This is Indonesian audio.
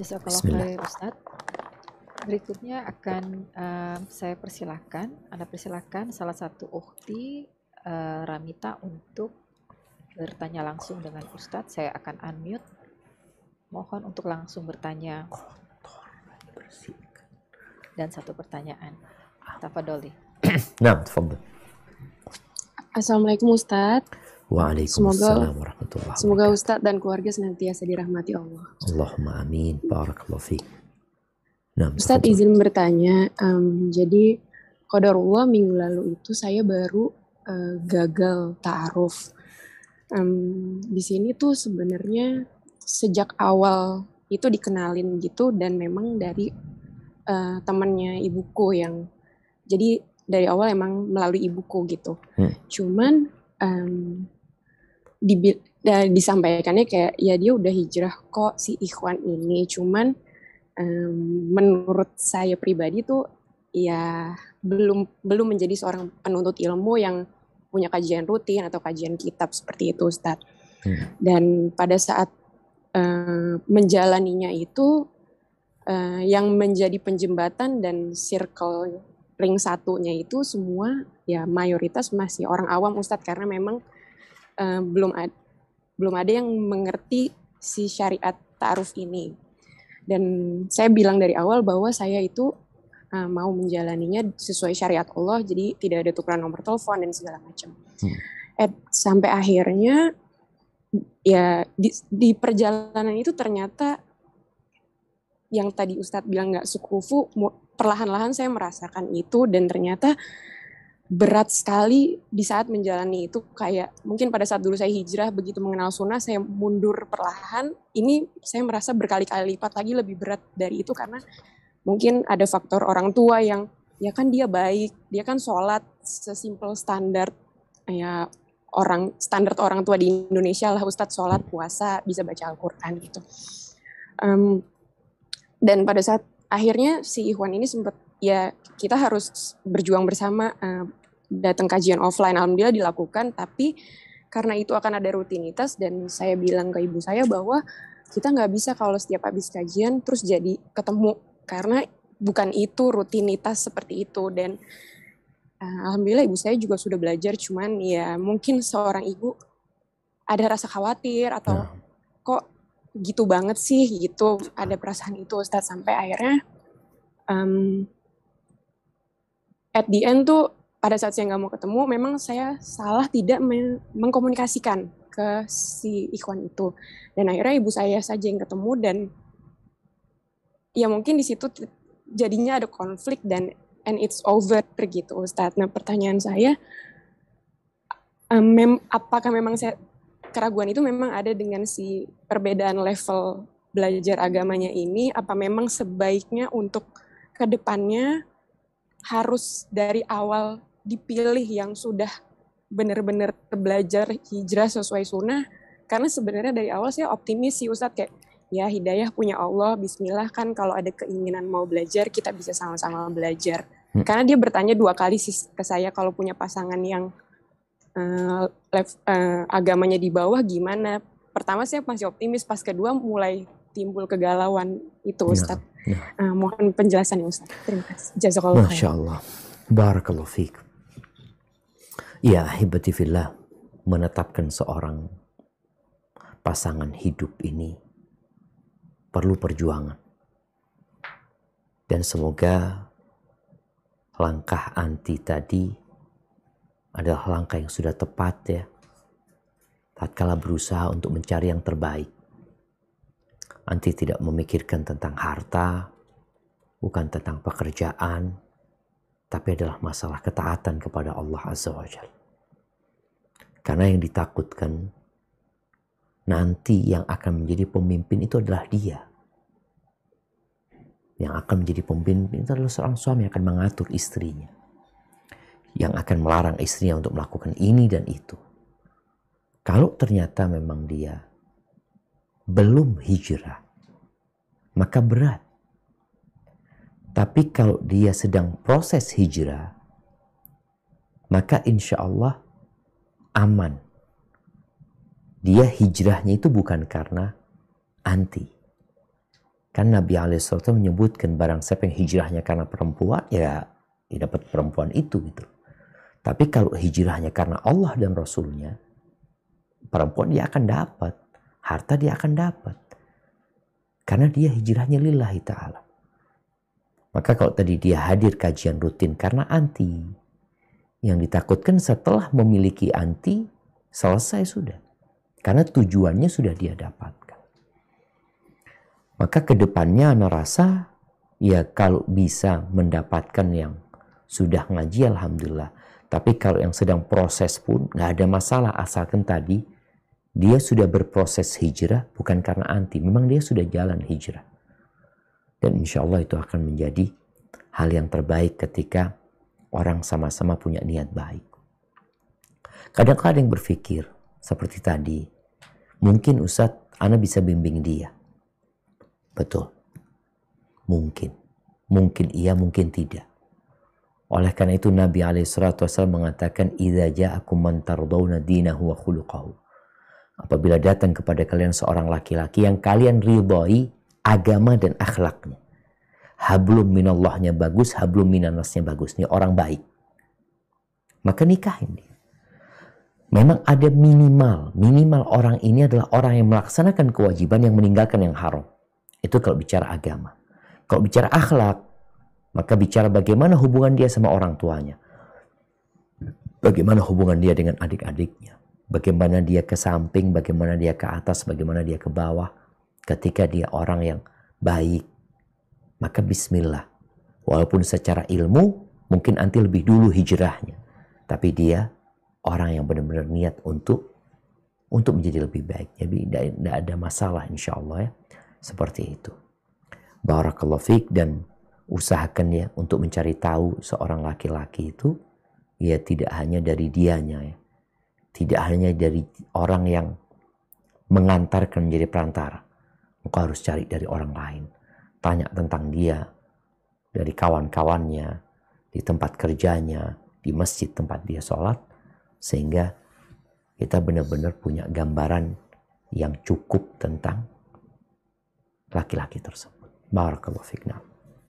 Jazakallah Bismillah. khair Ustaz. Berikutnya akan eh, saya persilahkan, Anda persilahkan salah satu ukhti eh, Ramita untuk bertanya langsung dengan Ustadz. Saya akan unmute. Mohon untuk langsung bertanya dan satu pertanyaan. Tafadoli. Nah. Assalamualaikum Ustadz. Waalaikumsalam warahmatullahi Semoga. Ustadz dan keluarga senantiasa dirahmati Allah. Allahumma amin. Barakallahu fiik. Nah, Ustadz izin bertanya, em, jadi Qadarullah minggu lalu itu saya baru eh, gagal ta'aruf. Em, di sini tuh sebenarnya sejak awal itu dikenalin gitu dan memang dari eh, temannya ibuku yang jadi dari awal emang melalui ibuku gitu. Hmm. Cuman em, dibi- da- disampaikannya kayak ya dia udah hijrah kok si Ikhwan ini. Cuman em, menurut saya pribadi tuh ya belum belum menjadi seorang penuntut ilmu yang punya kajian rutin atau kajian kitab seperti itu Ustadz. Hmm. Dan pada saat eh, menjalaninya itu eh, yang menjadi penjembatan dan circle ring satunya itu semua ya mayoritas masih orang awam Ustadz karena memang eh, belum ada belum ada yang mengerti si syariat ta'aruf ini. Dan saya bilang dari awal bahwa saya itu uh, mau menjalaninya sesuai syariat Allah, jadi tidak ada tukeran nomor telepon dan segala macam. Hmm. Sampai akhirnya ya di, di perjalanan itu ternyata yang tadi Ustadz bilang nggak sukufu, perlahan-lahan saya merasakan itu dan ternyata berat sekali di saat menjalani itu. Kayak mungkin pada saat dulu saya hijrah begitu mengenal sunnah saya mundur perlahan. Ini saya merasa berkali-kali lipat lagi lebih berat dari itu karena mungkin ada faktor orang tua yang ya kan dia baik dia kan sholat sesimpel standar ya orang standar orang tua di Indonesia lah Ustadz sholat puasa bisa baca Al-Quran gitu. Em, dan pada saat akhirnya si Ikhwan ini sempat ya kita harus berjuang bersama eh, datang kajian offline alhamdulillah dilakukan. Tapi karena itu akan ada rutinitas dan saya bilang ke ibu saya bahwa kita nggak bisa kalau setiap habis kajian terus jadi ketemu. Karena bukan itu rutinitas seperti itu. Dan eh, alhamdulillah ibu saya juga sudah belajar. Cuman ya mungkin seorang ibu ada rasa khawatir atau Nah, kok gitu banget sih gitu. Ada perasaan itu Ustadz. Sampai akhirnya em, at the end tuh pada saat saya nggak mau ketemu memang saya salah tidak me- mengkomunikasikan ke si Ikhwan itu dan akhirnya ibu saya saja yang ketemu dan ya mungkin di situ jadinya ada konflik dan and it's over gitu Ustadz. Nah pertanyaan saya em, mem- apakah memang saya keraguan itu memang ada dengan si perbedaan level belajar agamanya ini apa memang sebaiknya untuk ke depannya harus dari awal dipilih yang sudah benar-benar belajar hijrah sesuai sunnah karena sebenarnya dari awal saya optimis sih Ustadz kayak ya hidayah punya Allah Bismillah kan kalau ada keinginan mau belajar kita bisa sama-sama belajar Hmm. karena dia bertanya dua kali sih ke saya kalau punya pasangan yang eh, lev- eh, agamanya di bawah gimana pertama saya masih optimis pas kedua mulai timbul kegalauan itu Nah, Ustadz nah. Eh, mohon penjelasannya Ustadz terima kasih jazakallah Masya Allah. Barakallahu. Ya, hibati fillah. Menetapkan seorang pasangan hidup ini perlu perjuangan. Dan semoga langkah anti tadi adalah langkah yang sudah tepat ya. Tatkala berusaha untuk mencari yang terbaik. Anti tidak memikirkan tentang harta, bukan tentang pekerjaan, tapi adalah masalah ketaatan kepada Allah Azza wa Jal. Karena yang ditakutkan nanti yang akan menjadi pemimpin itu adalah dia. Yang akan menjadi pemimpin itu adalah seorang suami yang akan mengatur istrinya. Yang akan melarang istrinya untuk melakukan ini dan itu. Kalau ternyata memang dia belum hijrah, maka berat. Tapi kalau dia sedang proses hijrah, maka insya Allah aman. Dia hijrahnya itu bukan karena anti. Kan Nabi SAW menyebutkan barang siapa yang hijrahnya karena perempuan, ya, ya dapat perempuan itu gitu. Tapi kalau hijrahnya karena Allah dan Rasulnya, perempuan dia akan dapat. Harta dia akan dapat. Karena dia hijrahnya lillahi ta'ala. Maka kalau tadi dia hadir kajian rutin karena anti. Yang ditakutkan setelah memiliki anti, selesai sudah. Karena tujuannya sudah dia dapatkan. Maka ke depannya anak rasa ya kalau bisa mendapatkan yang sudah ngaji Alhamdulillah. Tapi kalau yang sedang proses pun nggak ada masalah asalkan tadi dia sudah berproses hijrah bukan karena anti. Memang dia sudah jalan hijrah. Dan insya Allah itu akan menjadi hal yang terbaik ketika orang sama-sama punya niat baik. Kadang-kadang berpikir seperti tadi, mungkin Ustadz, Anda bisa bimbing dia. Betul. Mungkin. Mungkin iya, mungkin tidak. Oleh karena itu Nabi SAW mengatakan, Iza ja'akum man tardawna dinahu wa khuluqahu. Apabila datang kepada kalian seorang laki-laki yang kalian ridhoi agama dan akhlaknya. Hablum minallahnya bagus, hablum minanasnya bagus. Ini orang baik. Maka nikahin dia memang ada minimal. Minimal orang ini adalah orang yang melaksanakan kewajiban yang meninggalkan yang haram. Itu kalau bicara agama. Kalau bicara akhlak, maka bicara bagaimana hubungan dia sama orang tuanya. Bagaimana hubungan dia dengan adik-adiknya. Bagaimana dia ke samping, bagaimana dia ke atas, bagaimana dia ke bawah. Ketika dia orang yang baik, maka bismillah. Walaupun secara ilmu mungkin nanti lebih dulu hijrahnya. Tapi dia orang yang benar-benar niat untuk untuk menjadi lebih baik. Jadi tidak ada masalah insya Allah ya. Seperti itu. Barakallahu fiqh dan usahakan ya untuk mencari tahu seorang laki-laki itu ya tidak hanya dari dianya ya. Tidak hanya dari orang yang mengantarkan menjadi perantara. Engkau harus cari dari orang lain. Tanya tentang dia dari kawan-kawannya, di tempat kerjanya, di masjid tempat dia sholat sehingga kita benar-benar punya gambaran yang cukup tentang laki-laki tersebut. Barakallahu fikna.